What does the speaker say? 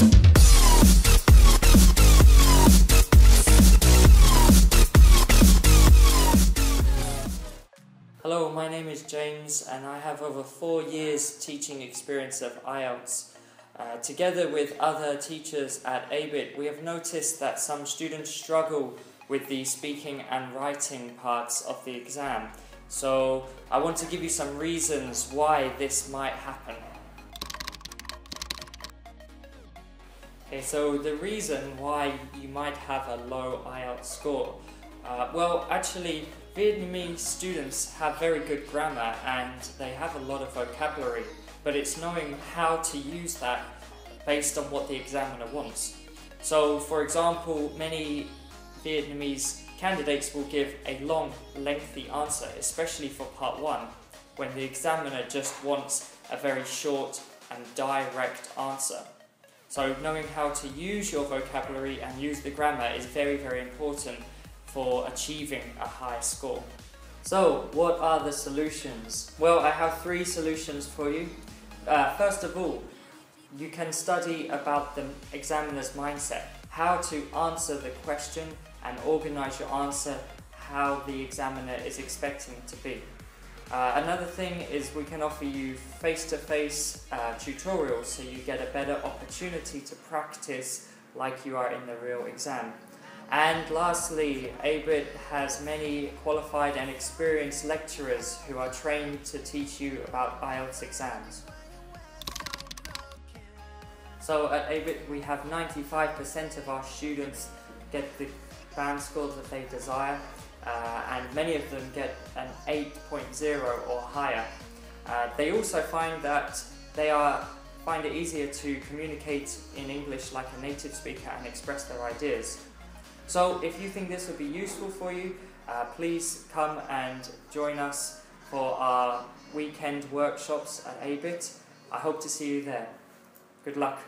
Hello, my name is James, and I have over four years teaching experience of IELTS. Uh, together with other teachers at ABIT, we have noticed that some students struggle with the speaking and writing parts of the exam. So, I want to give you some reasons why this might happen. Okay, so the reason why you might have a low IELTS score, uh, well, actually, Vietnamese students have very good grammar and they have a lot of vocabulary, but it's knowing how to use that based on what the examiner wants. So, for example, many Vietnamese candidates will give a long, lengthy answer, especially for part one, when the examiner just wants a very short and direct answer. So, knowing how to use your vocabulary and use the grammar is very, very important for achieving a high score. So, what are the solutions? Well, I have three solutions for you. Uh, first of all, you can study about the examiner's mindset, how to answer the question and organize your answer how the examiner is expecting it to be. Uh, another thing is we can offer you face-to-face -face, uh, tutorials so you get a better opportunity to practice like you are in the real exam. And lastly, ABIT has many qualified and experienced lecturers who are trained to teach you about IELTS exams. So at ABIT we have 95% of our students get the band scores that they desire uh, and many of them get an 8.0 or higher. Uh, they also find that they are find it easier to communicate in English like a native speaker and express their ideas. So if you think this would be useful for you, uh, please come and join us for our weekend workshops at ABIT. I hope to see you there. Good luck.